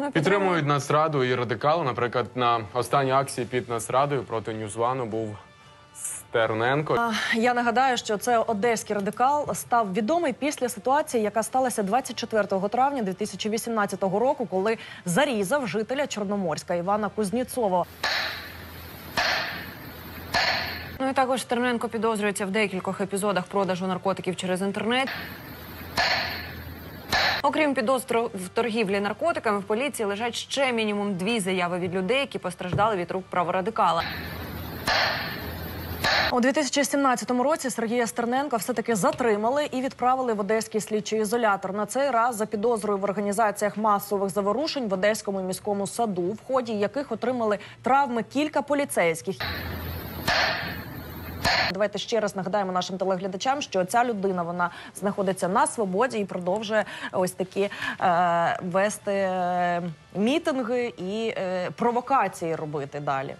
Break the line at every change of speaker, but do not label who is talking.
Ну,
Підтримують Нацраду і радикали. Наприклад, на останній акції під Нацрадою проти Ньюзвану був Стерненко.
Я нагадаю, що це одеський радикал став відомий після ситуації, яка сталася 24 травня 2018 року, коли зарізав жителя Чорноморська Івана Кузніцова.
Ну і також Стерненко підозрюється в декількох епізодах продажу наркотиків через інтернет. Окрім підозр в торгівлі наркотиками, в поліції лежать ще мінімум дві заяви від людей, які постраждали від рук праворадикала.
У 2017 році Сергія Стерненка все-таки затримали і відправили в одеський слідчий ізолятор. На цей раз за підозрою в організаціях масових заворушень в одеському міському саду, в ході яких отримали травми кілька поліцейських. Давайте ще раз нагадаємо нашим телеглядачам, що ця людина вона знаходиться на свободі і продовжує ось такі е, вести е, мітинги і е, провокації робити далі.